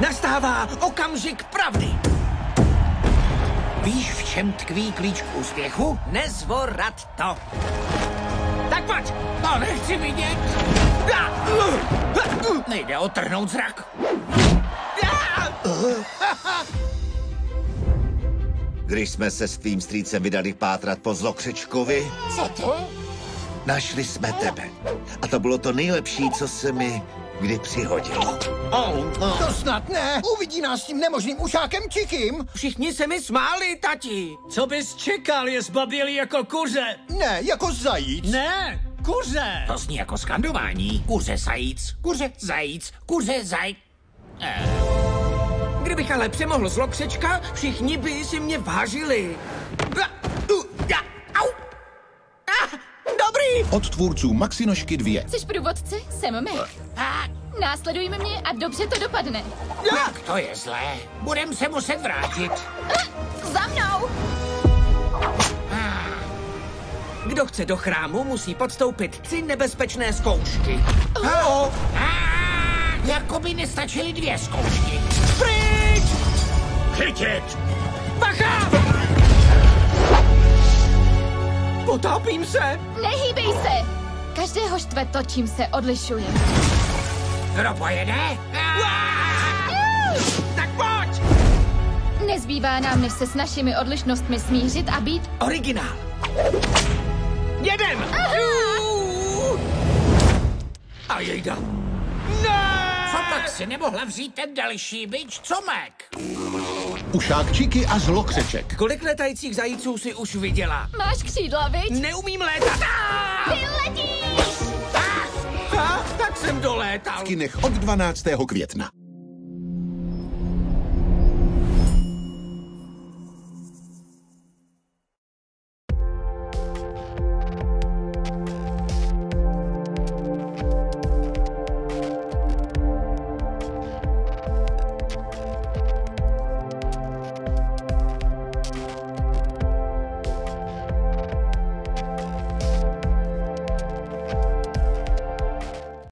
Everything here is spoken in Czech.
Nastává okamžik pravdy. Víš, v čem tkví klíč k úspěchu? Nezvorat to. Tak pojď! To nechci vidět! Nejde otrhnout zrak. Když jsme se s tvým strýcem vydali pátrat po zlokřečkovi, Co to? našli jsme tebe. A to bylo to nejlepší, co se mi kdy přihodilo. To snad ne. Uvidí nás s tím nemožným ušákem Čikým. Všichni se mi smáli, tati. Co bys čekal, je zbabělý jako kuře? Ne, jako zajíc. Ne, kuře! To zní jako skandování. Kuře zajíc, kuře zajíc, kuře zaj... Eh. Kdybych ale přemohl zlokřečka, všichni by si mě vážili. Ah, Od tvůrců Maxinošky 2. Jsi průvodce? Jsem. Ah, Následujme mě a dobře to dopadne. Jak to je zlé? Budem se muset vrátit. Za mnou! Kdo chce do chrámu, musí podstoupit tři nebezpečné zkoušky. Oh. Jako by nestačily dvě zkoušky. Pryč! Chytit! Potápím se! Nehýbej se! Každého štve to, čím se odlišuje. Kdo pojede? Tak pojď! Nezbývá nám, než se s našimi odlišnostmi smířit a být... Originál. Jedem! A jejda. Ne! Co pak si nemohla vzít ten další byč, co Mac? Ušák Čiky a zlokřeček. Kolik letajících zajíců si už viděla? Máš křídla, viď? Neumím létat. Ty letíš! A, tak jsem dolétal. V kinech od 12. května.